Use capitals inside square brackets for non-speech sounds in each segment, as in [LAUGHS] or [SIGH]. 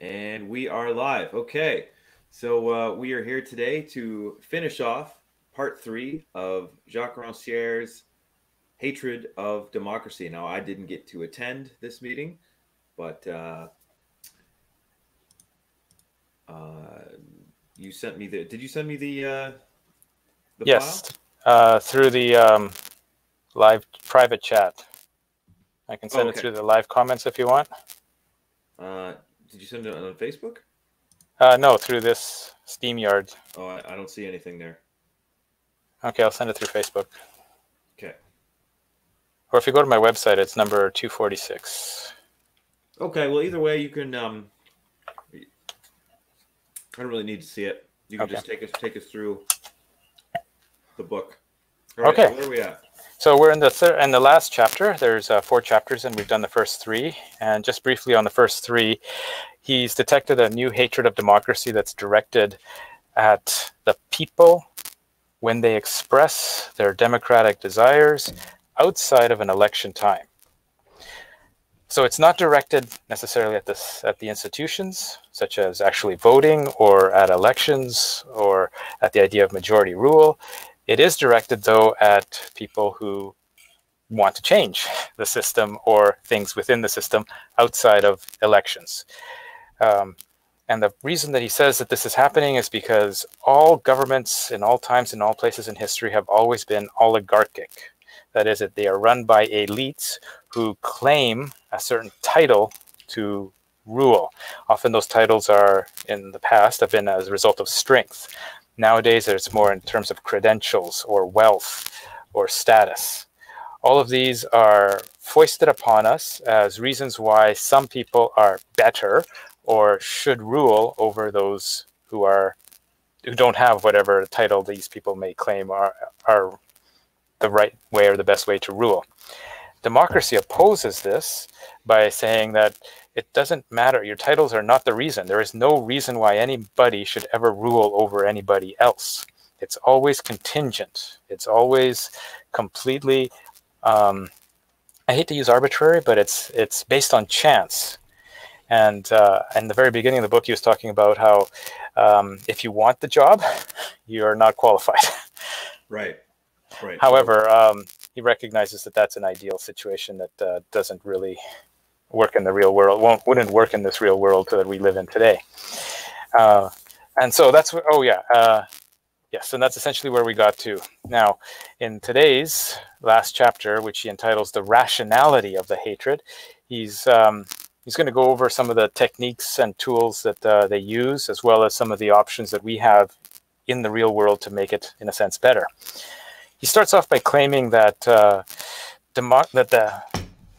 And we are live. Okay. So uh, we are here today to finish off part three of Jacques Rancière's Hatred of Democracy. Now, I didn't get to attend this meeting, but uh, uh, you sent me the. Did you send me the? Uh, the yes, uh, through the um, live private chat. I can send okay. it through the live comments if you want. Uh, did you send it on Facebook? Uh, no, through this StreamYard. Oh, I, I don't see anything there. Okay, I'll send it through Facebook. Okay. Or if you go to my website, it's number 246. Okay, well, either way, you can. Um, I don't really need to see it. You can okay. just take us take us through the book. okay. So where are we at? So we're in the third and the last chapter. There's uh, four chapters, and we've done the first three. And just briefly on the first three, he's detected a new hatred of democracy that's directed at the people when they express their democratic desires outside of an election time. So it's not directed necessarily at this at the institutions, such as actually voting or at elections or at the idea of majority rule. It is directed, though, at people who want to change the system or things within the system outside of elections. Um, and the reason that he says that this is happening is because all governments in all times in all places in history have always been oligarchic. That is, that they are run by elites who claim a certain title to rule. Often those titles are, in the past, have been as a result of strength. Nowadays, it's more in terms of credentials or wealth or status. All of these are foisted upon us as reasons why some people are better or should rule over those who are who don't have whatever title these people may claim are are the right way or the best way to rule. Democracy opposes this by saying that it doesn't matter. Your titles are not the reason. There is no reason why anybody should ever rule over anybody else. It's always contingent. It's always completely. Um, I hate to use arbitrary, but it's it's based on chance. And uh, in the very beginning of the book, he was talking about how um, if you want the job, [LAUGHS] you're not qualified. Right. Right. However, um, he recognizes that that's an ideal situation that uh, doesn't really work in the real world, won't wouldn't work in this real world that we live in today. Uh, and so that's what, oh yeah, uh, yes, and that's essentially where we got to. Now, in today's last chapter, which he entitles "The Rationality of the Hatred," he's um, he's going to go over some of the techniques and tools that uh, they use, as well as some of the options that we have in the real world to make it, in a sense, better. He starts off by claiming that uh, that the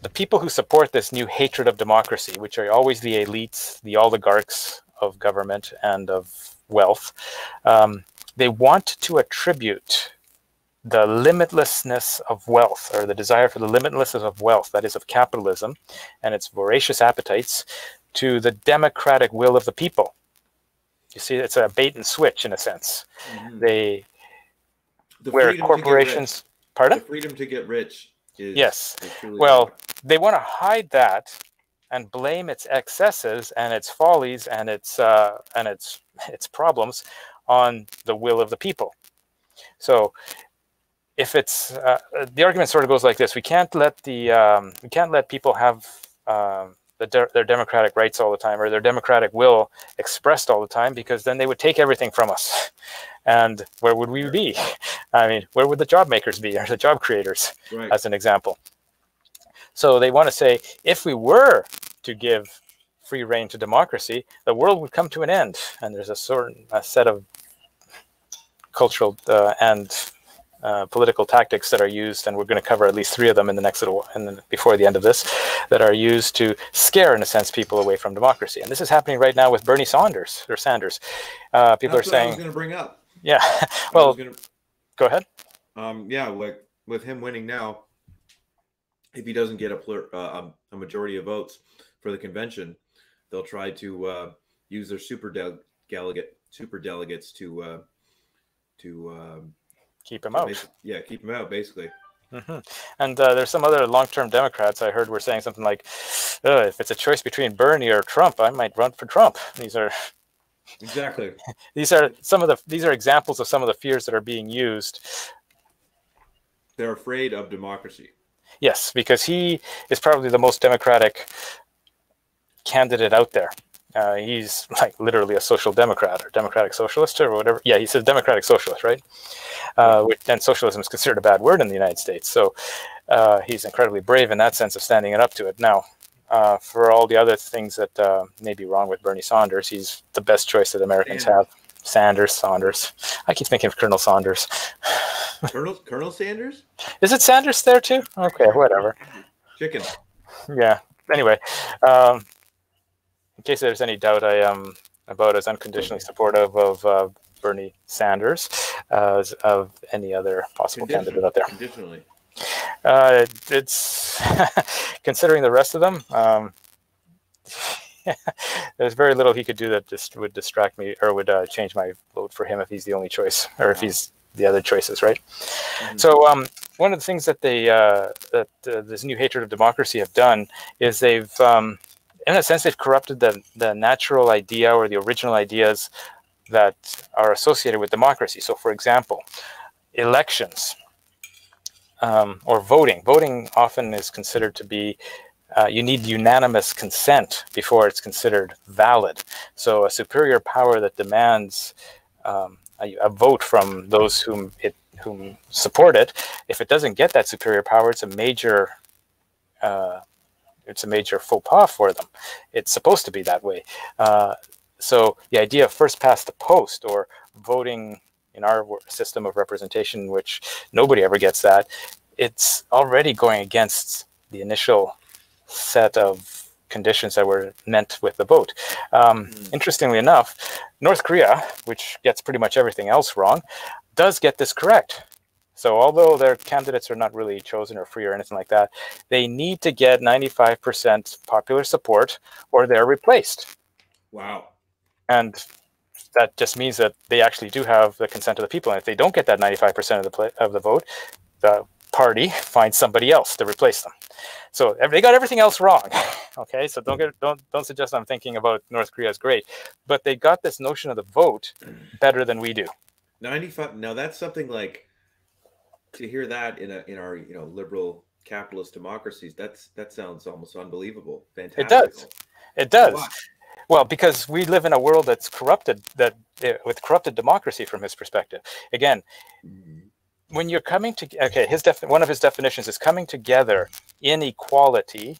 the people who support this new hatred of democracy, which are always the elites, the oligarchs of government and of wealth, um, they want to attribute the limitlessness of wealth or the desire for the limitlessness of wealth, that is, of capitalism and its voracious appetites, to the democratic will of the people. You see, it's a bait and switch in a sense. Mm-hmm. They, the where corporations, pardon? The freedom to get rich is, yes. Is well, they want to hide that and blame its excesses and its follies and its uh, and its its problems on the will of the people. So, if it's uh, the argument sort of goes like this: we can't let the um, we can't let people have um, the de- their democratic rights all the time or their democratic will expressed all the time because then they would take everything from us. And where would we be? I mean, where would the job makers be or the job creators, right. as an example? So they want to say if we were to give free reign to democracy, the world would come to an end. And there's a certain a set of cultural uh, and uh, political tactics that are used, and we're going to cover at least three of them in the next little, and then before the end of this, that are used to scare, in a sense, people away from democracy. And this is happening right now with Bernie Sanders or Sanders. Uh, people That's are saying, I was going to bring up. Yeah. [LAUGHS] well, gonna, go ahead. Um, yeah, like with him winning now, if he doesn't get a, uh, um, a majority of votes for the convention, they'll try to uh, use their super delegate super delegates to uh, to um, keep him out. Yeah, keep him out basically. Mm-hmm. And uh, there's some other long-term Democrats I heard were saying something like, "If it's a choice between Bernie or Trump, I might run for Trump." These are exactly [LAUGHS] these are some of the these are examples of some of the fears that are being used. They're afraid of democracy. Yes, because he is probably the most democratic candidate out there. Uh, he's like literally a social democrat or democratic socialist or whatever. Yeah, he's a democratic socialist, right? Uh, which, and socialism is considered a bad word in the United States. So uh, he's incredibly brave in that sense of standing it up to it. Now, uh, for all the other things that uh, may be wrong with Bernie Sanders, he's the best choice that Americans have. Sanders, Saunders. I keep thinking of Colonel Saunders. [LAUGHS] Colonel Colonel Sanders? Is it Sanders there too? Okay, whatever. Chicken. Yeah. Anyway, um, case there's any doubt, I am about as unconditionally supportive of uh, Bernie Sanders uh, as of any other possible candidate out there. Conditionally. Uh, it's [LAUGHS] considering the rest of them. Um, [LAUGHS] there's very little he could do that just would distract me or would uh, change my vote for him if he's the only choice or if he's the other choices, right? Mm-hmm. So um, one of the things that they uh, that uh, this new hatred of democracy have done is they've um, in a sense, they've corrupted the, the natural idea or the original ideas that are associated with democracy. So, for example, elections um, or voting. Voting often is considered to be uh, you need unanimous consent before it's considered valid. So, a superior power that demands um, a, a, vote from those whom it whom support it, if it doesn't get that superior power, it's a major uh, it's a major faux pas for them. It's supposed to be that way. Uh, so the idea of first past the post or voting in our system of representation, which nobody ever gets that, it's already going against the initial set of conditions that were meant with the vote. Um, mm. Interestingly enough, North Korea, which gets pretty much everything else wrong, does get this correct. So although their candidates are not really chosen or free or anything like that, they need to get 95% popular support or they're replaced. Wow. And that just means that they actually do have the consent of the people. And if they don't get that 95% of the of the vote, the party [LAUGHS] finds somebody else to replace them. So they got everything else wrong. [LAUGHS] okay, so don't get don't don't suggest I'm thinking about North Korea as great, but they got this notion of the vote [CLEARS THROAT] better than we do. 95 now that's something like to hear that in a in our you know liberal capitalist democracies that's that sounds almost unbelievable fantastic it does. it does. Well because we live in a world that's corrupted that uh, with corrupted democracy from his perspective. Again mm-hmm. when you're coming to okay his def, one of his definitions is coming together in equality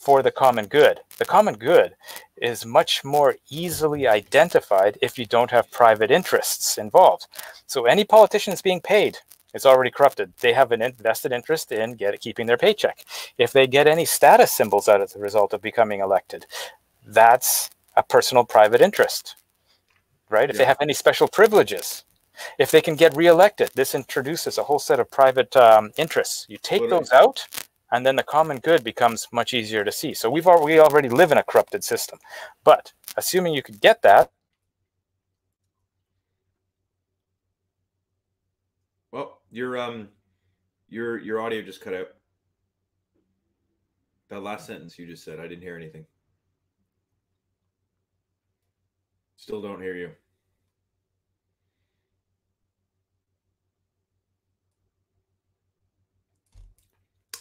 for the common good. The common good is much more easily identified if you don't have private interests involved. So any politician is being paid it's already corrupted. They have an invested interest in get, keeping their paycheck. If they get any status symbols out as a result of becoming elected, that's a personal private interest, right? If yeah. they have any special privileges, if they can get reelected, this introduces a whole set of private um, interests. You take those out, and then the common good becomes much easier to see. So we've already, we already live in a corrupted system. But assuming you could get that, Your um, your your audio just cut out. That last sentence you just said, I didn't hear anything. Still don't hear you.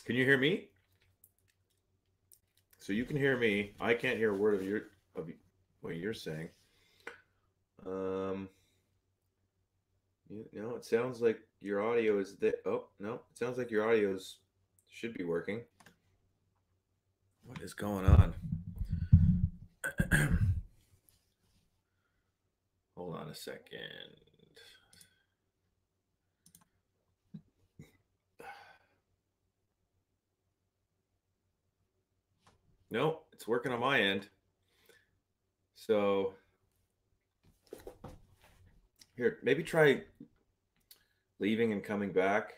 Can you hear me? So you can hear me. I can't hear a word of your of what you're saying. Um, you know, it sounds like your audio is that. Oh no, it sounds like your audio's should be working. What is going on? [CLEARS THROAT] Hold on a second. [SIGHS] No, it's working on my end. So here, maybe try leaving and coming back.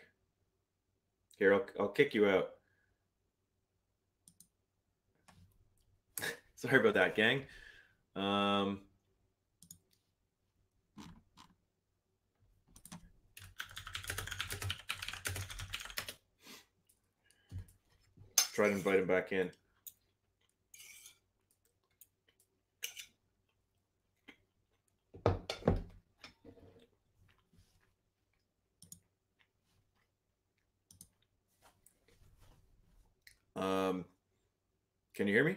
Here, I'll, I'll kick you out. [LAUGHS] Sorry about that, gang. Um, try to invite him back in. Um, can you hear me?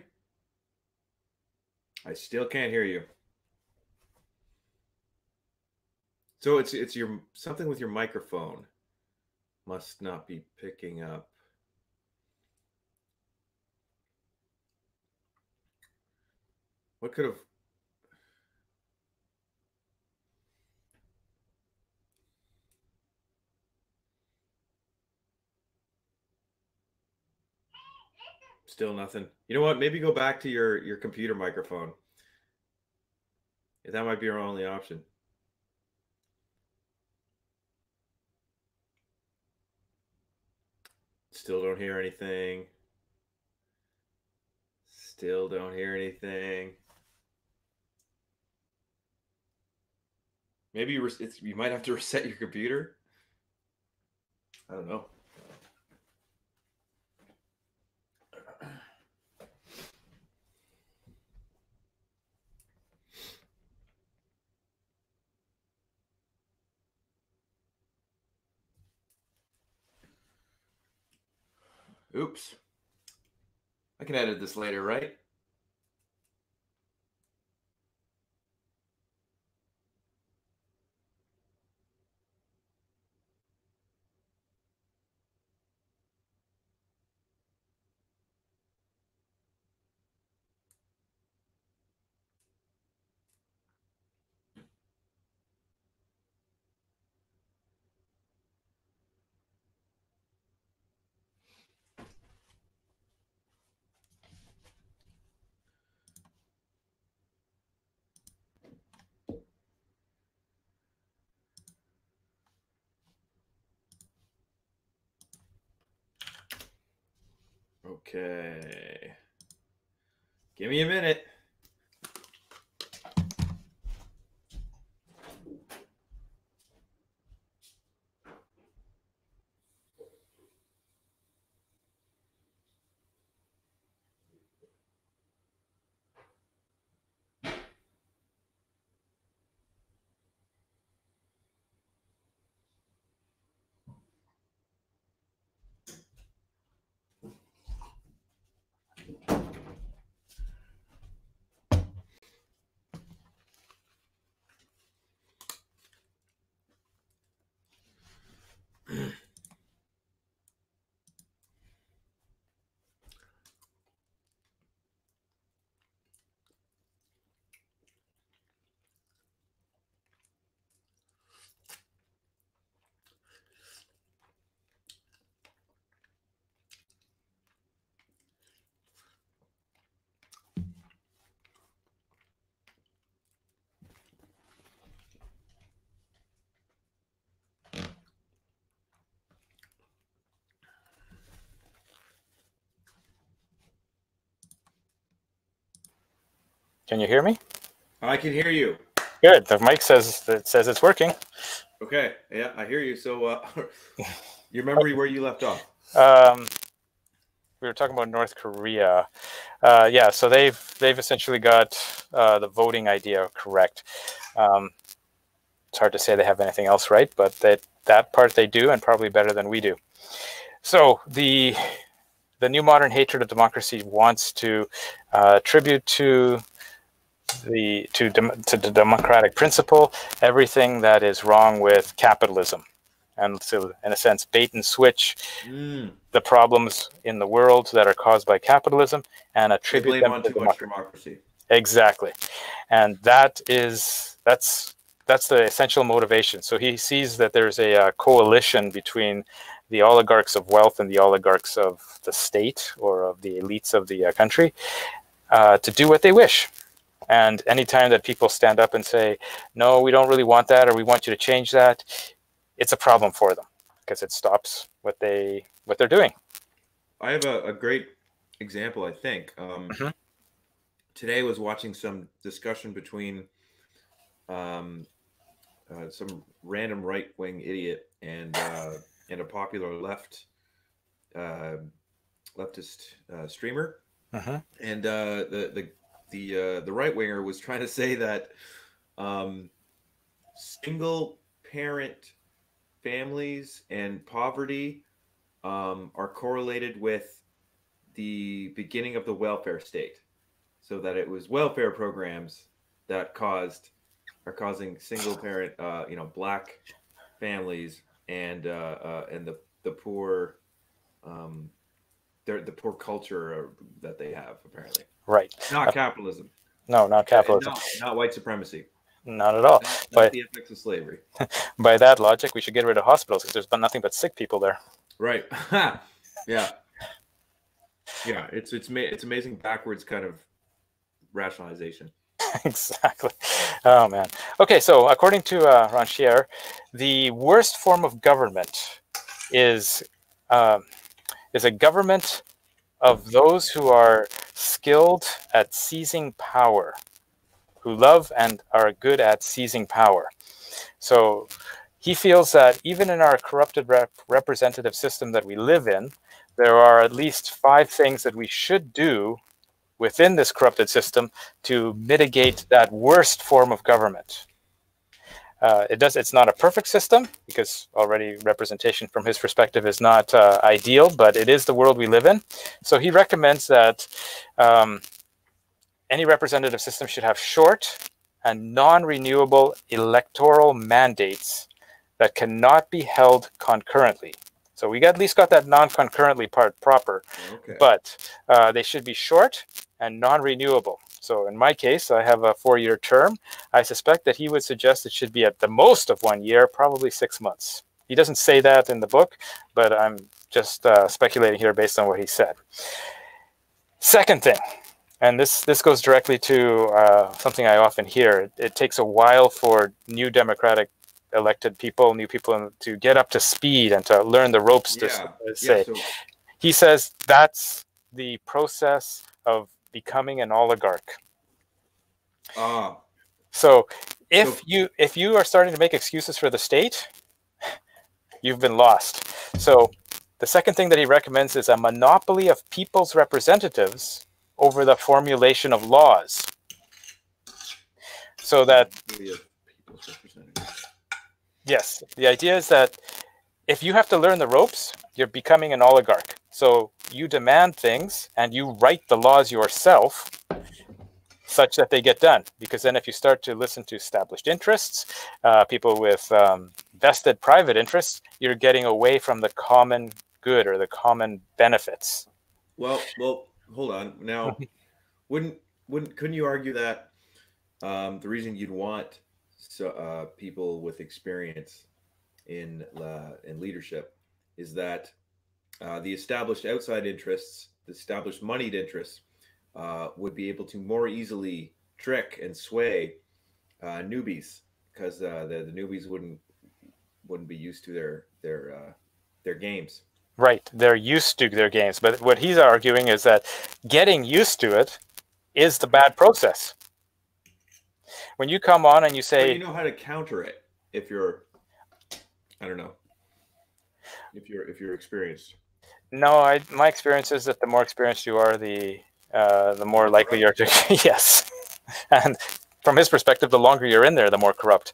I still can't hear you. So it's it's your something with your microphone must not be picking up. What could have Still nothing. You know what? Maybe go back to your your computer microphone. That might be our only option. Still don't hear anything. Still don't hear anything. Maybe you, you might have to [LAUGHS] reset your computer. I don't know. Oops. I can edit this later, right? Okay. Give me a minute. Can you hear me? I can hear you. Good. The mic says it says it's working. Okay. Yeah, I hear you. So, uh, [LAUGHS] your memory where you left off? Um, we were talking about North Korea. Uh, yeah. So they've they've essentially got uh, the voting idea correct. Um, it's hard to say they have anything else right, but that that part they do, and probably better than we do. So the the new modern hatred of democracy wants to uh, attribute to the to, to the democratic principle everything that is wrong with capitalism and so in a sense bait and switch mm. the problems in the world that are caused by capitalism and attribute them to democracy. democracy. exactly and that is that's that's the essential motivation so he sees that there's a, a coalition between the oligarchs of wealth and the oligarchs of the state or of the elites of the uh, country uh, to do what they wish and anytime that people stand up and say, no, we don't really want that, or we want you to change that, it's a problem for them because it stops what they what they're doing. I have a, a great example. I think um, mm-hmm. today was watching some discussion between um, uh, some random right wing idiot and uh, and a popular left uh, leftist uh, streamer, Mhm. and uh, the the the uh, the right winger was trying to say that um, single parent families and poverty um, are correlated with the beginning of the welfare state, so that it was welfare programs that caused are causing single parent, uh, you know, black families and uh, uh, and the the poor, um, the poor culture uh, that they have apparently. Right. Not capitalism. No, not capitalism. Not, not white supremacy. Not at all. Not, But- not the effects of slavery. [LAUGHS] By that logic, we should get rid of hospitals because there's been nothing but sick people there. Right. [LAUGHS] yeah. Yeah. It's it's it's amazing backwards kind of rationalization. [LAUGHS] exactly. Oh man. Okay, so according to uh, Rancière, the worst form of government is um, is a government of those who are skilled at seizing power, who love and are good at seizing power. So he feels that even in our corrupted rep- representative system that we live in, there are at least five things that we should do within this corrupted system to mitigate that worst form of government. Uh, it does. It's not a perfect system because already representation from his perspective is not uh, ideal, but it is the world we live in. So he recommends that um, any representative system should have short and non-renewable electoral mandates that cannot be held concurrently. So we at least got that non-concurrently part proper Okay. but uh, they should be short and non-renewable. So in my case, I have a four-year term. I suspect that he would suggest it should be at the most of one year, probably six months. He doesn't say that in the book, but I'm just uh, speculating here based on what he said. Second thing, and this this goes directly to uh, something I often hear. It takes a while for new democratic elected people, new people to get up to speed and to learn the ropes to yeah. uh, yeah. say So he says that's the process of becoming an oligarch. ah, So if So- you if you are starting to make excuses for the state, you've been lost. So the second thing that he recommends is a monopoly of people's representatives over the formulation of laws. So that we people's representatives. Yes, the idea is that if you have to learn the ropes, you're becoming an oligarch. So you demand things and you write the laws yourself such that they get done. Because then, if you start to listen to established interests, uh, people with um, vested private interests, you're getting away from the common good or the common benefits. Well, well, hold on. Now, [LAUGHS] wouldn't wouldn't couldn't you argue that um, the reason you'd want so, uh, people with experience in uh, in leadership is that uh, the established outside interests, the established moneyed interests, uh, would be able to more easily trick and sway uh, newbies because uh, the, the newbies wouldn't wouldn't be used to their their uh, their games. Right. They're used to their games. But what he's arguing is that getting used to it is the bad process. When you come on and you But say, you know how to counter it if you're I don't know. If you're if you're experienced. No, I, my experience is that the more experienced you are, the uh, the more likely you're to [LAUGHS] yes. And from his perspective, the longer you're in there, the more corrupt,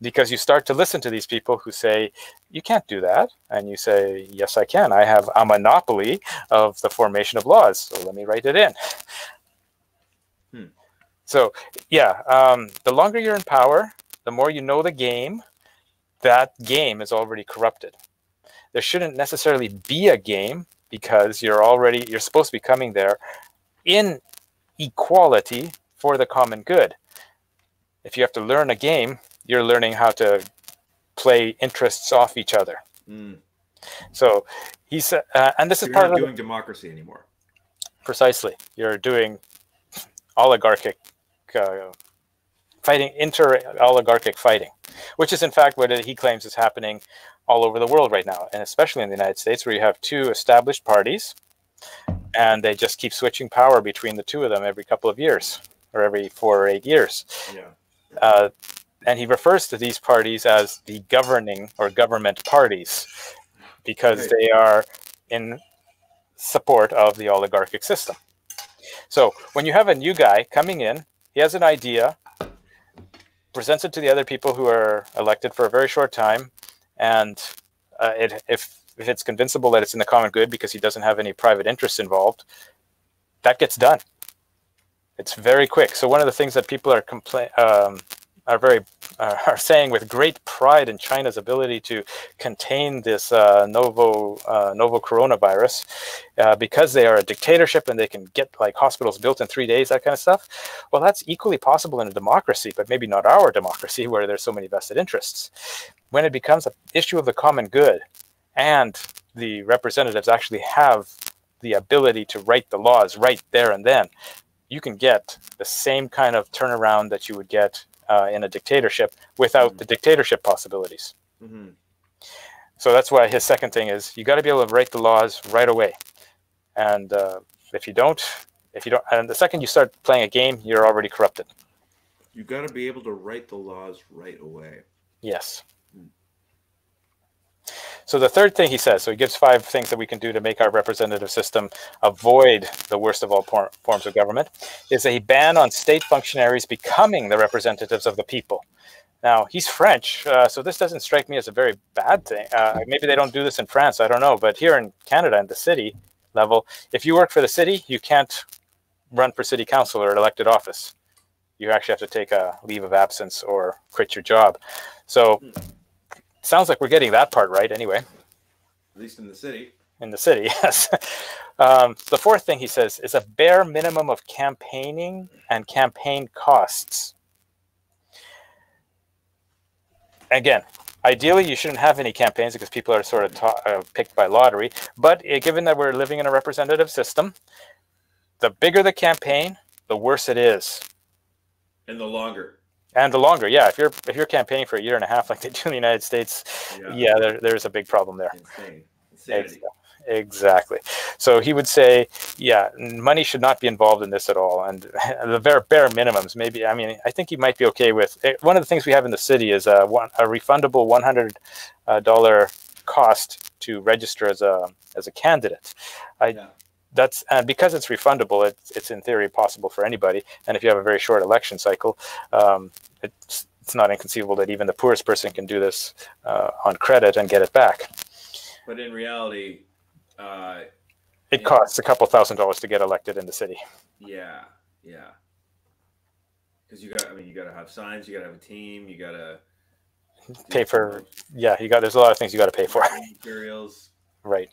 because you start to listen to these people who say you can't do that, and you say yes, I can. I have a monopoly of the formation of laws, so let me write it in. Hmm. So yeah, um, the longer you're in power, the more you know the game. That game is already corrupted there shouldn't necessarily be a game because you're already you're supposed to be coming there in equality for the common good if you have to learn a game you're learning how to play interests off each other Mm. so he said uh, and this So is part of doing democracy anymore. precisely you're doing oligarchic uh, fighting inter oligarchic fighting which is in fact what he claims is happening all over the world right now and especially in the united states where you have two established parties and they just keep switching power between the two of them every couple of years or every four or eight years Yeah. uh, and he refers to these parties as the governing or government parties because they are in support of the oligarchic system. So when you have a new guy coming in, he has an idea, presents it to the other people who are elected for a very short time, and uh, it, if if it's convincible that it's in the common good because he doesn't have any private interests involved, that gets done. It's very quick. So one of the things that people are complain um, are very uh, are saying with great pride in China's ability to contain this uh, novo uh, novo coronavirus uh, because they are a dictatorship and they can get like hospitals built in three days, that kind of stuff. Well, that's equally possible in a democracy, but maybe not our democracy where there's so many vested interests. When it becomes an issue of the common good, and the representatives actually have the ability to write the laws right there and then, you can get the same kind of turnaround that you would get uh, in a dictatorship without mm-hmm. the dictatorship possibilities. Mm-hmm. So that's why his second thing is you got to be able to write the laws right away. And uh, if you don't, if you don't, and the second you start playing a game, you're already corrupted. You got to be able to write the laws right away. Yes. So the third thing he says, so he gives five things that we can do to make our representative system avoid the worst of all forms of government, is a ban on state functionaries becoming the representatives of the people. Now he's French, uh, so this doesn't strike me as a very bad thing. Uh, maybe they don't do this in France, I don't know. But here in Canada, in the city level, if you work for the city, you can't run for city council or elected office. You actually have to take a leave of absence or quit your job. So sounds like we're getting that part right anyway. At least in the city. In the city, [LAUGHS] yes. Um, the fourth thing he says is a bare minimum of campaigning and campaign costs. Again, ideally, you shouldn't have any campaigns because people are sort of ta- uh, picked by lottery. But uh, given that we're living in a representative system, the bigger the campaign, the worse it is. And the longer and the longer yeah if you're if you're campaigning for a year and a half like they do in the united states yeah, yeah there, there's a big problem there. Insane. exactly. So he would say yeah money should not be involved in this at all and [LAUGHS] the bare bare minimums maybe i mean i think he might be okay with it. Eh, one of the things we have in the city is a, one, a refundable $100 cost to register as a as a candidate. I yeah that's and because it's refundable, it's, it's in theory possible for anybody. And if you have a very short election cycle, um, it's it's not inconceivable that even the poorest person can do this uh, on credit and get it back. But in reality, uh, it costs a couple thousand dollars to get elected in the city. Yeah, yeah. Because you got, I mean, you got to have signs, you got to have a team, you got to pay for. Yeah, you got. There's a lot of things you got to pay for. Materials. Right.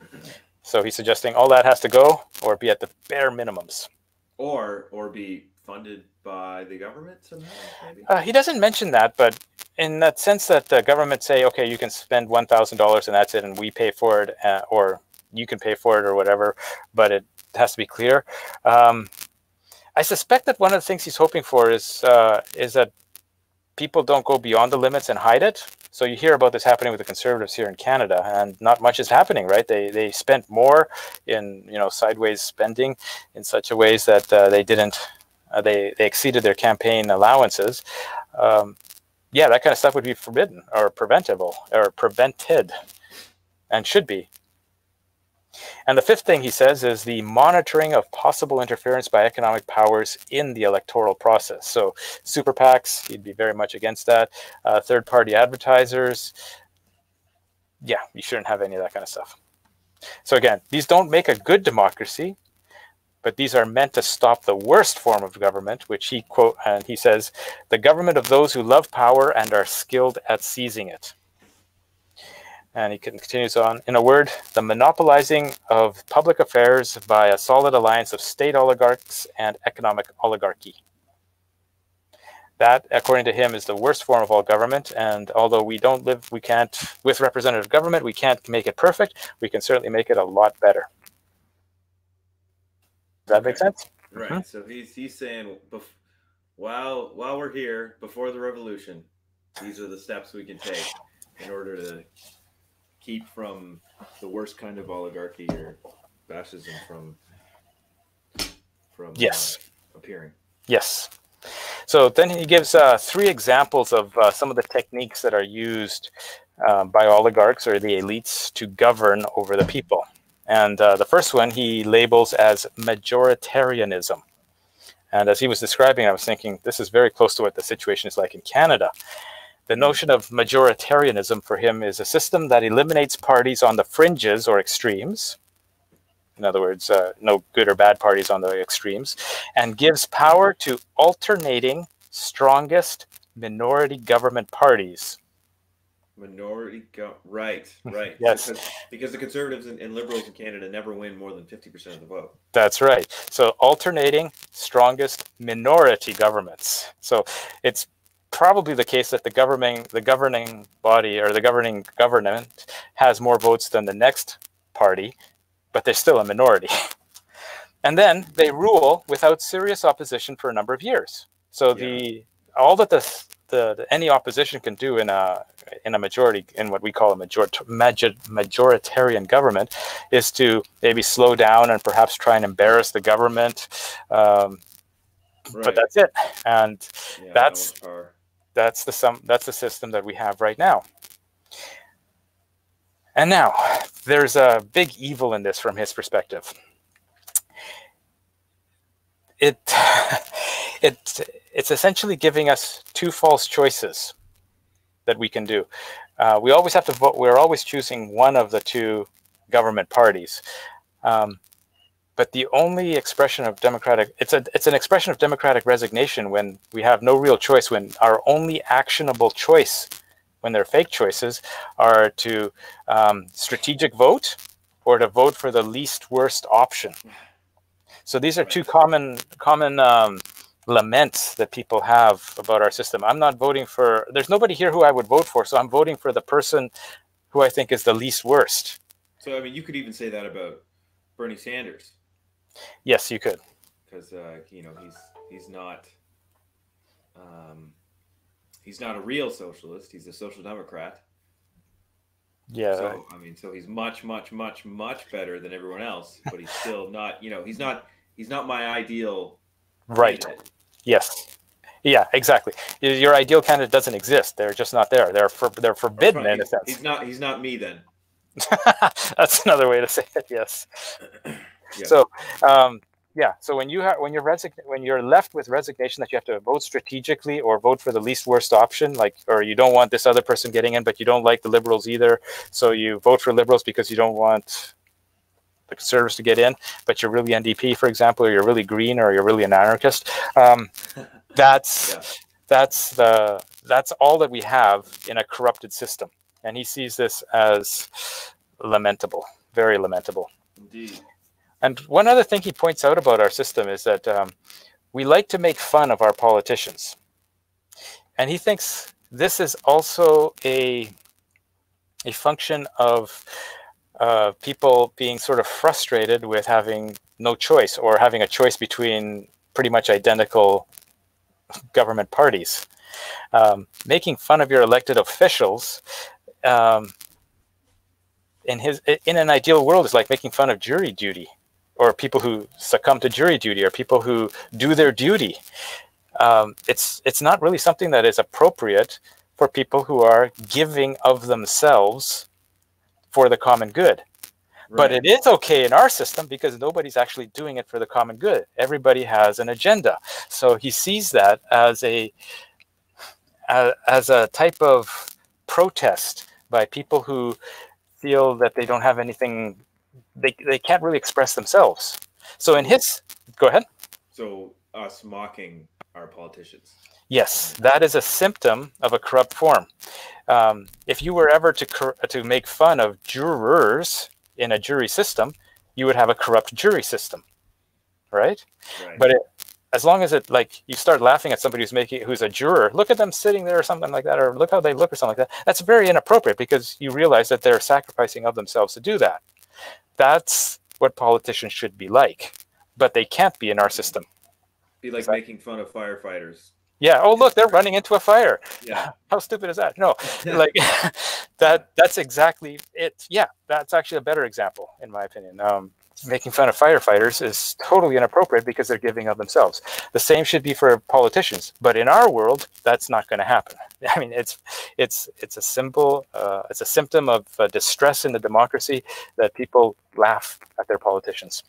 [CLEARS THROAT] So he's suggesting all that has to go or be at the bare minimums. Or or be funded by the government somehow, maybe? Uh, he doesn't mention that, but in that sense that the government say, okay, you can spend one thousand dollars and that's it, and we pay for it, uh, or you can pay for it or whatever, but it has to be clear. Um, I suspect that one of the things he's hoping for is uh, is that people don't go beyond the limits and hide it. So you hear about this happening with the conservatives here in Canada, and not much is happening, right? They they spent more in you know sideways spending in such a ways that uh, they didn't uh, they they exceeded their campaign allowances. Um, yeah, that kind of stuff would be forbidden or preventable or prevented, and should be. And the fifth thing he says is the monitoring of possible interference by economic powers in the electoral process. So, super PACs, he'd be very much against that. Uh, third party advertisers, yeah, you shouldn't have any of that kind of stuff. So, again, these don't make a good democracy, but these are meant to stop the worst form of government, which he quote and he says, the government of those who love power and are skilled at seizing it. And he continues on, in a word, the monopolizing of public affairs by a solid alliance of state oligarchs and economic oligarchy. That, according to him, is the worst form of all government. And although we don't live, we can't, with representative government, we can't make it perfect. We can certainly make it a lot better. Does that make sense? Right. Mm-hmm. So he's he's saying, bef- while while we're here, before the revolution, these are the steps we can take in order to keep from the worst kind of oligarchy or fascism from from yes uh, appearing. Yes. So then he gives uh, three examples of uh, some of the techniques that are used um, by oligarchs or the elites to govern over the people. And uh, the first one he labels as majoritarianism. And as he was describing, I was thinking this is very close to what the situation is like in Canada. The notion of majoritarianism for him is a system that eliminates parties on the fringes or extremes. In other words, uh, no good or bad parties on the extremes, and gives power to alternating strongest minority government parties Minority go right, right. yes, because, because the conservatives and, and, liberals in Canada never win more than fifty percent of the vote. That's right. So alternating strongest minority governments. So it's probably the case that the governing the governing body or the governing government has more votes than the next party, but they're still a minority. [LAUGHS] and then they rule without serious opposition for a number of years. So yeah. the all that the the, the, any opposition can do in a in a majority in what we call a major, major, majoritarian government is to maybe slow down and perhaps try and embarrass the government. Um, right. But that's it, and yeah, that's that that's the some that's the system that we have right now. And now there's a big evil in this from his perspective. It [LAUGHS] it it's essentially giving us two false choices that we can do. Uh, we always have to vote. We're always choosing one of the two government parties. Um, but the only expression of democratic it's a it's an expression of democratic resignation when we have no real choice when our only actionable choice when they're fake choices are to um, strategic vote or to vote for the least worst option so these are two common common um, laments that people have about our system. I'm not voting for, there's nobody here who I would vote for, so I'm voting for the person who I think is the least worst. So, I mean, you could even say that about Bernie Sanders. Yes, you could. Because, uh, you know, he's, he's not, um, he's not a real socialist. He's a social democrat. Yeah. So, I mean, so he's much, much, much, much better than everyone else, but he's still [LAUGHS] not, you know, he's not, he's not my ideal right Yes. Yeah, exactly. Your ideal candidate doesn't exist. They're just not there. They're for, they're forbidden in a sense. He's not. He's not me then. [LAUGHS] That's another way to say it. Yes. [CLEARS THROAT] yeah. So, um, yeah. So when you have when you're resign when you're left with resignation that you have to vote strategically or vote for the least worst option, like or you don't want this other person getting in, but you don't like the liberals either, so you vote for liberals because you don't want the conservatives to get in, but you're really NDP, for example, or you're really green, or you're really an anarchist. Um, [LAUGHS] that's yeah. that's the that's all that we have in a corrupted system, and he sees this as lamentable, very lamentable. Indeed. And one other thing he points out about our system is that um, we like to make fun of our politicians, and he thinks this is also a a function of uh, people being sort of frustrated with having no choice or having a choice between pretty much identical government parties. Um, making fun of your elected officials um, in his in an ideal world is like making fun of jury duty or people who succumb to jury duty or people who do their duty. Um, it's it's not really something that is appropriate for people who are giving of themselves for the common good. Right. But it is okay in our system because nobody's actually doing it for the common good. Everybody has an agenda. So he sees that as a as a type of protest by people who feel that they don't have anything they, they can't really express themselves. So in his go ahead. So us mocking our politicians. Yes, that is a symptom of a corrupt form. Um, if you were ever to to make fun of jurors in a jury system, you would have a corrupt jury system, right? right. But it, as long as it like you start laughing at somebody who's making who's a juror, look at them sitting there or something like that, or look how they look or something like that. That's very inappropriate because you realize that they're sacrificing of themselves to do that. That's what politicians should be like, but they can't be in our system. Be like making fun of firefighters yeah. Oh, look, they're running into a fire. Yeah. [LAUGHS] How stupid is that? No, [LAUGHS] like [LAUGHS] that. That's exactly it. Yeah, that's actually a better example, in my opinion. Um, making fun of firefighters is totally inappropriate because they're giving of themselves. The same should be for politicians, but in our world, that's not going to happen. [LAUGHS] I mean, it's it's it's a symbol, uh, it's a symptom of uh, distress in the democracy that people laugh at their politicians.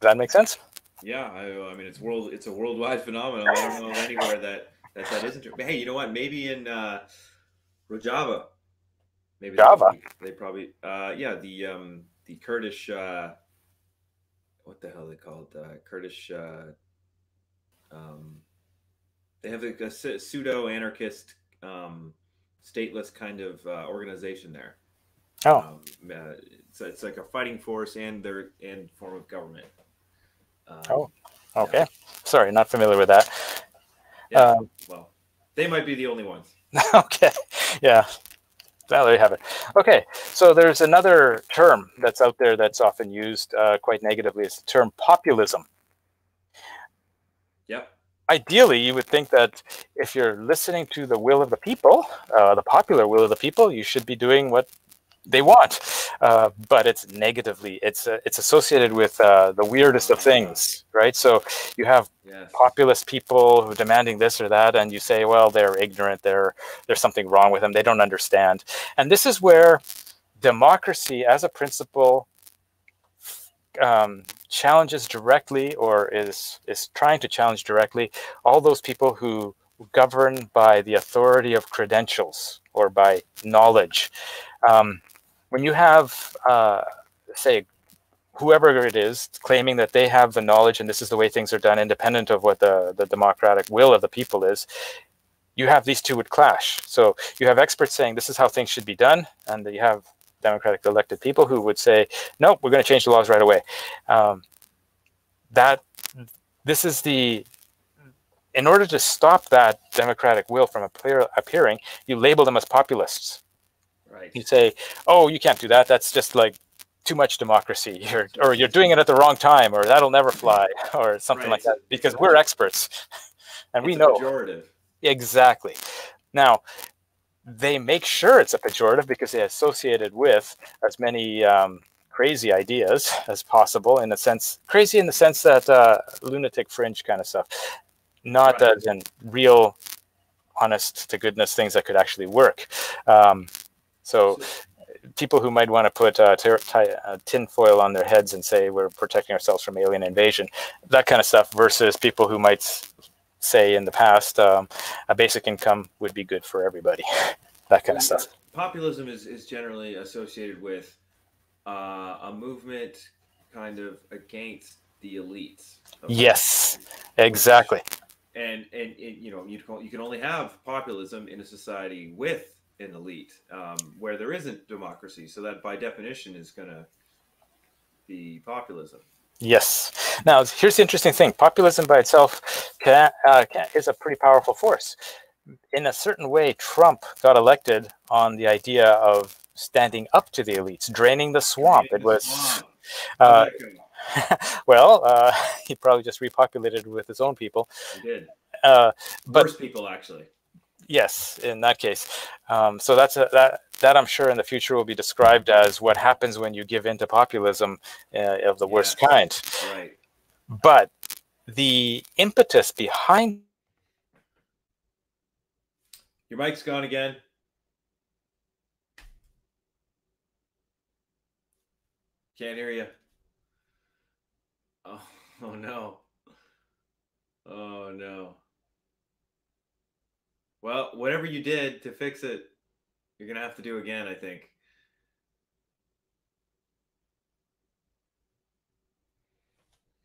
Does that make sense? Yeah, I, I mean, it's world, it's a worldwide phenomenon. I don't know of anywhere that that that isn't true. But hey, you know what? Maybe in uh, Rojava, maybe Java, they probably, uh, yeah, the um, the Kurdish, uh, what the hell are they called? Uh, Kurdish, uh, um, they have a, a pseudo anarchist, um, stateless kind of uh, organization there. Oh, um, uh, it's, it's like a fighting force and their and form of government. Um, oh, okay. Yeah. Sorry, not familiar with that. Yeah, um, well, they might be the only ones. [LAUGHS] okay, yeah. Well, there you have it. Okay, so there's another term that's out there that's often used uh, quite negatively. It's the term populism. Yep. Ideally, you would think that if you're listening to the will of the people, uh, the popular will of the people, you should be doing what they want, uh, but it's negatively. It's uh, it's associated with uh, the weirdest of things, right? So you have yes. populist people who demanding this or that, and you say, well, they're ignorant. They're there's something wrong with them. They don't understand. And this is where democracy, as a principle, um, challenges directly, or is is trying to challenge directly, all those people who govern by the authority of credentials or by knowledge. Um, when you have, uh, say, whoever it is claiming that they have the knowledge and this is the way things are done, independent of what the, the democratic will of the people is, you have these two would clash. So you have experts saying this is how things should be done, and you have democratic elected people who would say, no, we're going to change the laws right away. Um, that this is the in order to stop that democratic will from appear, appearing, you label them as populists. Right. You say, "Oh, you can't do that. That's just like too much democracy. [LAUGHS] You're, or you're doing it at the wrong time, or that'll never fly, [LAUGHS] or something right. like that." Because we're experts, [LAUGHS] and we know. Pejorative. Exactly. Now, they make sure it's a pejorative because they associate it with as many um, crazy ideas as possible. In a sense, crazy in the sense that uh, lunatic fringe kind of stuff, not right. as in real, honest to goodness things that could actually work. Um, so people who might want to put uh, uh, tin foil on their heads and say we're protecting ourselves from alien invasion, that kind of stuff, versus people who might say in the past um, a basic income would be good for everybody, [LAUGHS] that kind of stuff. Populism is, is generally associated with uh, a movement kind of against the elites. Yes, exactly. And, and, and you know you can only have populism in a society with an elite um, where there isn't democracy. So that by definition is going to be populism. Yes. Now here's the interesting thing: populism by itself can, uh, can, is a pretty powerful force. In a certain way, Trump got elected on the idea of standing up to the elites, draining the swamp. Draining it was. Uh, [LAUGHS] well, uh, [LAUGHS] he probably just repopulated with his own people. He did. Uh, but, Worse people, actually. Yes, in that case. Um, so that's a, that that I'm sure in the future will be described as what happens when you give in to populism uh, of the worst kind. Right. But the impetus behind your mic's gone again. Can't hear you. Oh, [LAUGHS] oh no. Oh no. Well, whatever you did to fix it, you're going to have to do again, I think.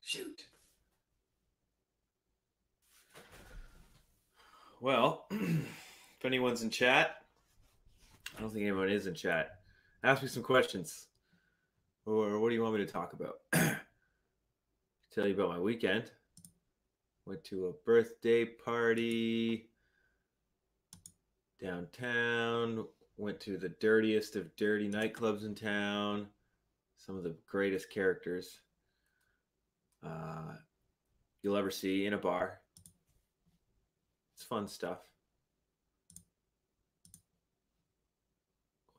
Shoot. Well, [CLEARS THROAT] if anyone's in chat, I don't think anyone is in chat. Ask me some questions. Or what do you want me to talk about? [CLEARS THROAT] Tell you about my weekend. Went to a birthday party downtown, went to the dirtiest of dirty nightclubs in town, some of the greatest characters uh, you'll ever see in a bar. It's fun stuff.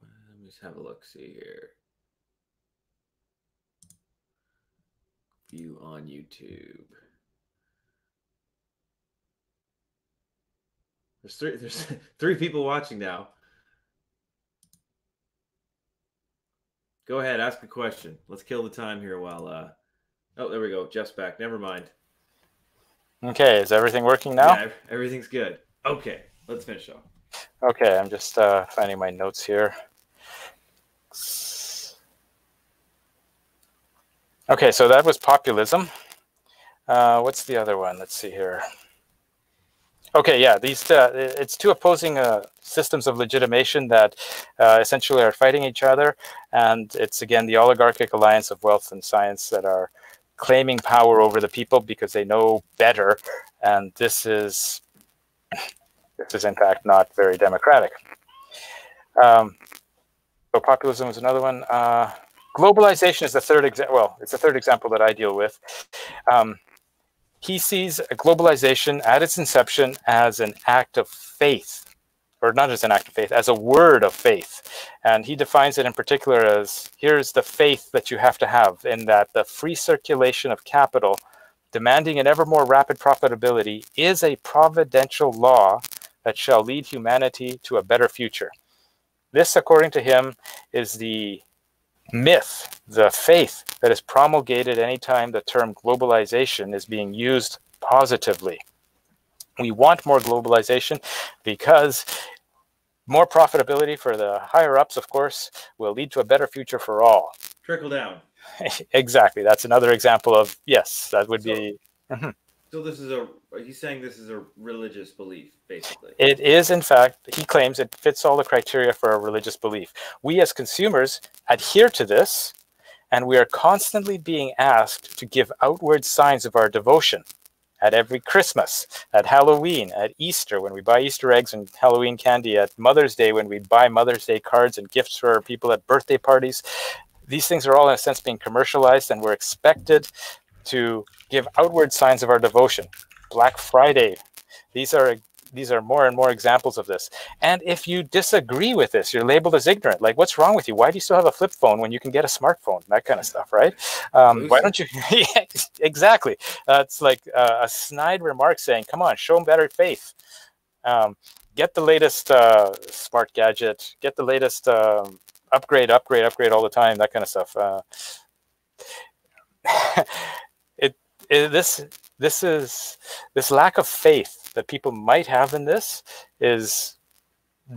Let me just have a look. See here. view on YouTube. There's three. There's [LAUGHS] three people watching now. Go ahead, ask a question. Let's kill the time here while. Uh... Oh, there we go. Jeff's back. Never mind. Okay, is everything working now? Yeah, everything's good. Okay, let's finish off. Okay, I'm just uh, finding my notes here. Okay, so that was populism. Uh, what's the other one? Let's see here. Okay, yeah, these uh, it's two opposing uh, systems of legitimation that uh, essentially are fighting each other, and it's again the oligarchic alliance of wealth and science that are claiming power over the people because they know better, and this is this is in fact not very democratic. Um, so populism is another one. Uh, globalization is the third example. Well, it's the third example that I deal with. Um, he sees globalization at its inception as an act of faith, or not as an act of faith, as a word of faith. And he defines it in particular as here's the faith that you have to have in that the free circulation of capital, demanding an ever more rapid profitability, is a providential law that shall lead humanity to a better future. This, according to him, is the myth, the faith that is promulgated anytime the term globalization is being used positively. We want more globalization because more profitability for the higher ups, of course, will lead to a better future for all. Trickle down. [LAUGHS] exactly. That's another example of yes, that would so, be. So this is a. He's saying this is a religious belief, basically. It is, in fact, he claims it fits all the criteria for a religious belief. We as consumers adhere to this, and we are constantly being asked to give outward signs of our devotion at every Christmas, at Halloween, at Easter, when we buy Easter eggs and Halloween candy, at Mother's Day, when we buy Mother's Day cards and gifts for our people at birthday parties. These things are all, in a sense, being commercialized, and we're expected to give outward signs of our devotion. Black Friday. These are these are more and more examples of this. And if you disagree with this, you're labeled as ignorant. Like, what's wrong with you? Why do you still have a flip phone when you can get a smartphone? That kind of stuff, right? Um, why don't you? [LAUGHS] exactly. Uh, it's like uh, a snide remark saying, "Come on, show them better faith. Um, get the latest uh, smart gadget. Get the latest um, upgrade, upgrade, upgrade all the time. That kind of stuff." [LAUGHS] It, this this is this lack of faith that people might have in this is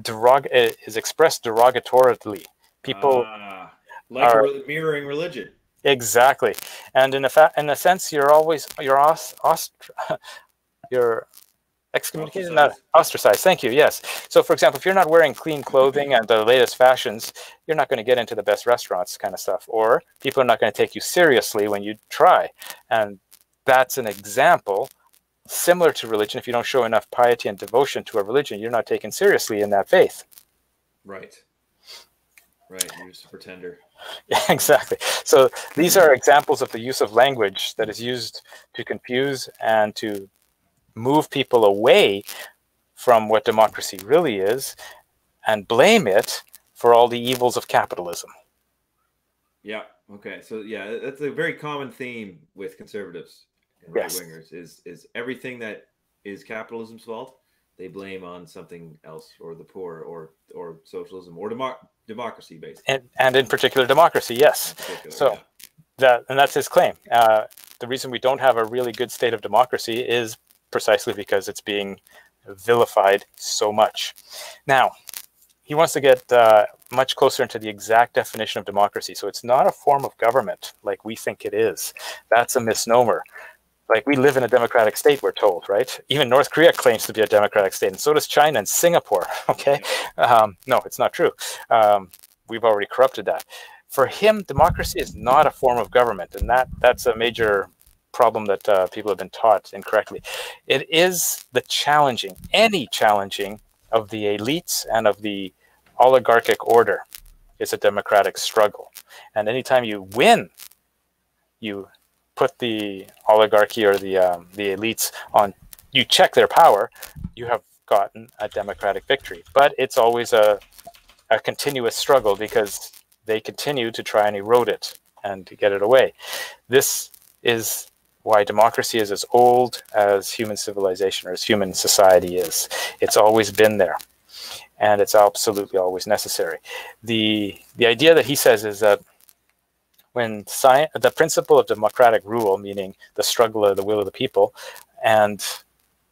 derog is expressed derogatorily. People uh, like are, mirroring religion. Exactly, and in a fa- in a sense, you're always you're ost- [LAUGHS] you're excommunicated, ostracized. not ostracized. Thank you. Yes. So, for example, if you're not wearing clean clothing and the latest fashions, you're not going to get into the best restaurants, kind of stuff. Or people are not going to take you seriously when you try, and that's an example similar to religion. If you don't show enough piety and devotion to a religion, you're not taken seriously in that faith. Right. Right. You're just a pretender. [LAUGHS] Yeah, exactly. So these are examples of the use of language that is used to confuse and to move people away from what democracy really is and blame it for all the evils of capitalism. Yeah. Okay. So yeah, that's a very common theme with conservatives and yes. right wingers is is everything that is capitalism's fault they blame on something else or the poor or or socialism or demo- democracy based and, and in particular democracy yes particular, so yeah. that and that's his claim uh, the reason we don't have a really good state of democracy is precisely because it's being vilified so much now he wants to get uh, much closer into the exact definition of democracy. So it's not a form of government like we think it is. That's a misnomer like we live in a democratic state we're told right? Even north korea claims to be a democratic state and so does china and singapore [LAUGHS] okay? Um, no it's not true. Um, we've already corrupted that. For him democracy is not a form of government and that that's a major problem that uh, people have been taught incorrectly. It is the challenging any challenging of the elites and of the oligarchic order is a democratic struggle. And anytime you win you put the oligarchy or the um, the elites on, you check their power, you have gotten a democratic victory. But it's always a a continuous struggle because they continue to try and erode it and get it away. This is why democracy is as old as human civilization or as human society is. It's always been there, and it's absolutely always necessary. the The idea that he says is that when science, the principle of democratic rule, meaning the struggle of the will of the people, and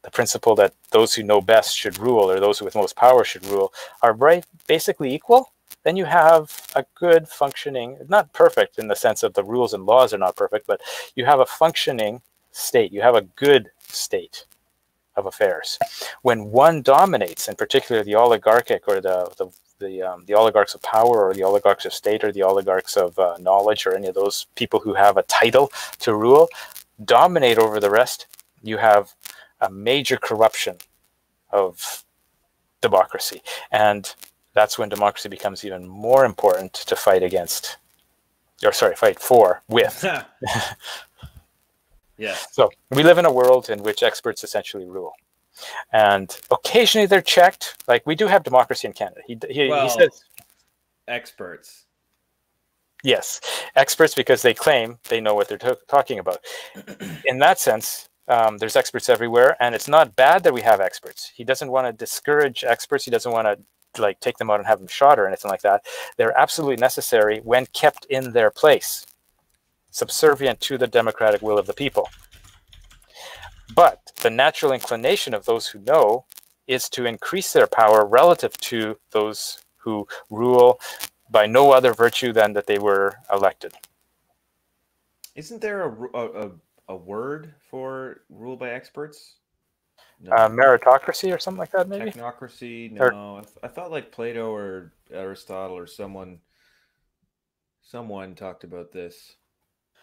the principle that those who know best should rule or those with most power should rule are right basically equal then you have a good functioning not perfect in the sense of the rules and laws are not perfect but you have a functioning state. You have a good state of affairs. When one dominates in particular the oligarchic or the the the, um, the oligarchs of power or the oligarchs of state or the oligarchs of uh, knowledge or any of those people who have a title to rule dominate over the rest you have a major corruption of democracy. And that's when democracy becomes even more important to fight against, or sorry, fight for, with. [LAUGHS] yeah. [LAUGHS] So we live in a world in which experts essentially rule. And occasionally they're checked. Like we do have democracy in Canada. He, he, well, he says experts. Yes, experts because they claim they know what they're talking about. In that sense, um, there's experts everywhere, and it's not bad that we have experts. He doesn't want to discourage experts. He doesn't want to like take them out and have them shot or anything like that. They're absolutely necessary when kept in their place, subservient to the democratic will of the people. But the natural inclination of those who know is to increase their power relative to those who rule by no other virtue than that they were elected. Isn't there a, a, a word for rule by experts? No. Uh, meritocracy or something like that, maybe. Technocracy. No, or... I, th- I thought like Plato or Aristotle or someone, someone talked about this.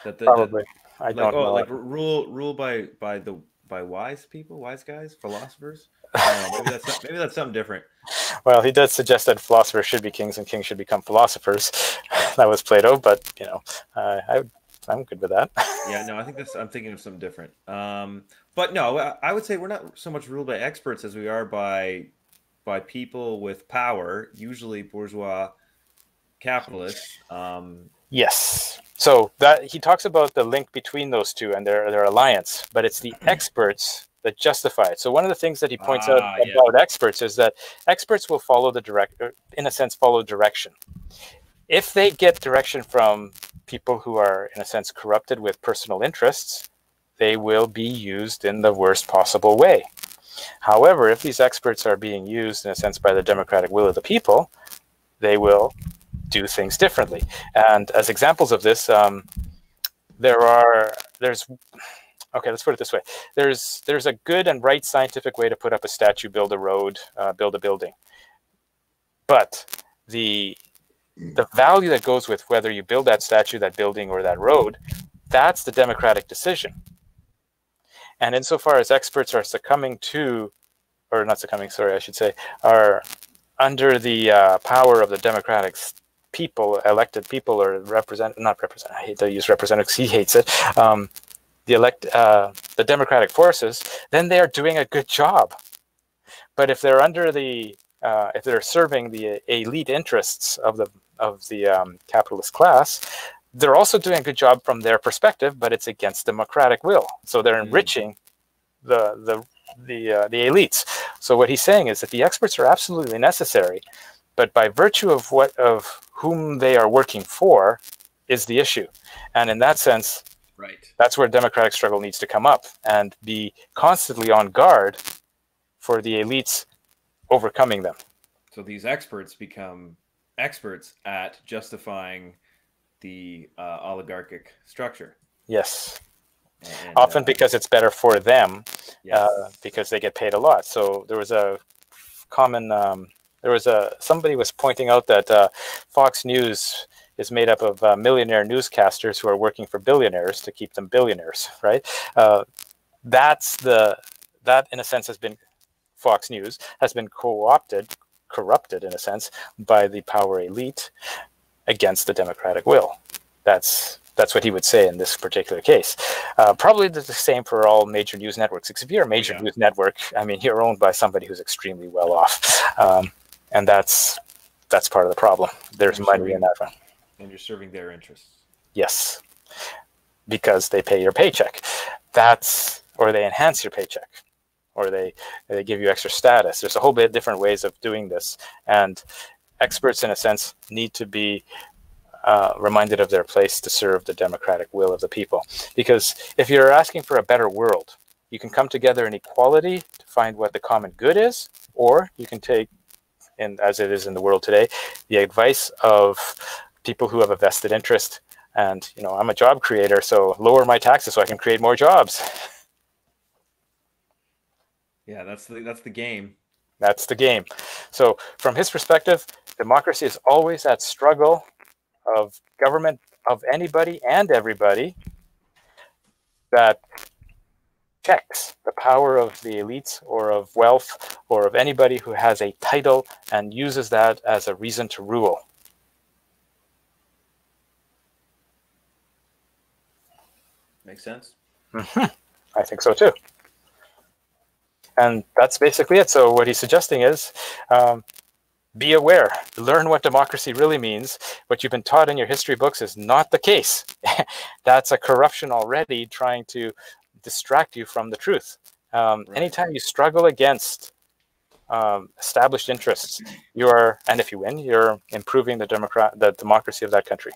That the, probably. That, I like, don't oh, know. Like rule, rule by by the by wise people, wise guys, philosophers. [LAUGHS] Know, maybe that's maybe that's something different. Well, he does suggest that philosophers should be kings and kings should become philosophers. [LAUGHS] that was Plato, but you know, uh, I I'm good with that. [LAUGHS] yeah, no, I think that's. I'm thinking of something different. Um, but no, I would say we're not so much ruled by experts as we are by by people with power, usually bourgeois capitalists. Um, yes. So that he talks about the link between those two and their their alliance, but it's the [CLEARS THROAT] experts that justify it. So one of the things that he points ah, out about yeah. experts is that experts will follow the direct, in a sense, follow direction. If they get direction from people who are, in a sense, corrupted with personal interests, they will be used in the worst possible way. However, if these experts are being used, in a sense, by the democratic will of the people, they will do things differently. And as examples of this, um, there are there's okay let's put it this way there's there's a good and right scientific way to put up a statue build a road uh, build a building but the the value that goes with whether you build that statue, that building, or that road, that's the democratic decision. And insofar as experts are succumbing to, or not succumbing, sorry, I should say, are under the uh, power of the democratic people, elected people, or represent, not represent, I hate to use representatives, he hates it, um, the elect, uh, the democratic forces, then they are doing a good job. But if they're under the, uh, if they're serving the elite interests of the of the um, capitalist class, they're also doing a good job from their perspective, but it's against democratic will. So they're mm. enriching the the the uh, the elites. So what he's saying is that the experts are absolutely necessary, but by virtue of what of whom they are working for is the issue. And in that sense, right, that's where democratic struggle needs to come up and be constantly on guard for the elites overcoming them. So these experts become experts at justifying the uh, oligarchic structure. Yes. And, Often uh, because it's better for them, yes. uh, because they get paid a lot. So there was a common, um, there was a somebody was pointing out that uh, Fox News is made up of uh, millionaire newscasters who are working for billionaires to keep them billionaires, right? Uh, that's the that in a sense has been Fox News has been co-opted corrupted in a sense by the power elite against the democratic will. That's that's what he would say in this particular case. Uh, probably the same for all major news networks. Because if you're a major yeah. news network, I mean, you're owned by somebody who's extremely well off, um, and that's that's part of the problem. There's money serving, in that one, and you're serving their interests. Yes. because they pay your paycheck. That's or they enhance your paycheck or they they give you extra status. There's a whole bit different ways of doing this, and experts, in a sense, need to be uh, reminded of their place to serve the democratic will of the people. Because if you're asking for a better world, you can come together in equality to find what the common good is, or you can take, in, as it is in the world today, the advice of people who have a vested interest. And you know, I'm a job creator, so lower my taxes so I can create more jobs. Yeah, that's the that's the game. That's the game. So from his perspective, democracy is always that struggle of government of anybody and everybody that checks the power of the elites or of wealth or of anybody who has a title and uses that as a reason to rule. Makes sense. Mm-hmm. I think so too. And that's basically it. So what he's suggesting is um, be aware, learn what democracy really means. What you've been taught in your history books is not the case. [LAUGHS] that's a corruption already trying to distract you from the truth. Um, right. Anytime you struggle against um, established interests, you are, and if you win, you're improving the, democrat, the democracy of that country.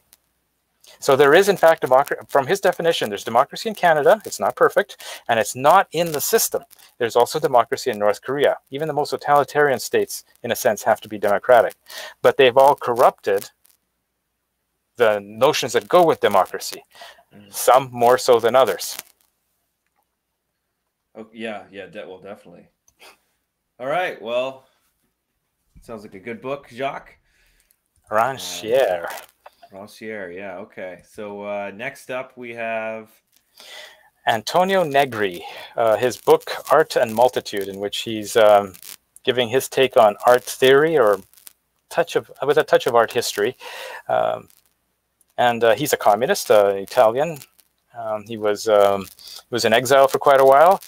So there is, in fact, democracy. From his definition, there's democracy in Canada. It's not perfect, and it's not in the system. There's also democracy in North Korea. Even the most totalitarian states, in a sense, have to be democratic. But they've all corrupted the notions that go with democracy, mm. some more so than others. Oh, yeah, yeah, de- well, definitely. All right, well, sounds like a good book, Jacques. Rancière. Uh, Rancière, yeah, okay. So uh, next up we have Antonio Negri, uh, his book Art and Multitude, in which he's um, giving his take on art theory or touch of with a touch of art history. Um, and uh, he's a communist, uh, Italian. Um, he was um, he was in exile for quite a while.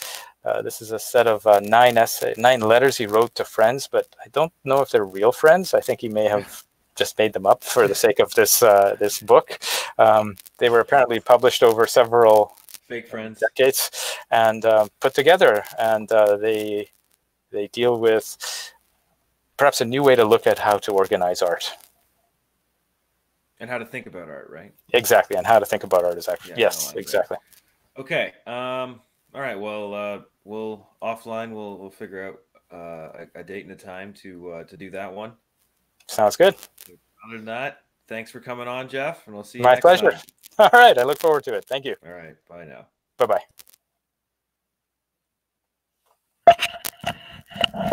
Uh, this is a set of uh, nine essay, nine letters he wrote to friends, but I don't know if they're real friends. I think he may have [LAUGHS] just made them up for the sake of this uh, this book. Um, they were apparently published over several fake friends decades and uh, put together, and uh, they they deal with perhaps a new way to look at how to organize art and how to think about art, right? Exactly, and how to think about art is actually yeah, yes, exactly. Okay. Um, all right. Well, uh, we'll offline. We'll we'll figure out uh, a, a, date and a time to uh, to do that one. Sounds good. Other than that, thanks for coming on, Jeff, and we'll see you. My pleasure. Time. [LAUGHS] All right. I look forward to it. Thank you. All right. Bye now. Bye bye.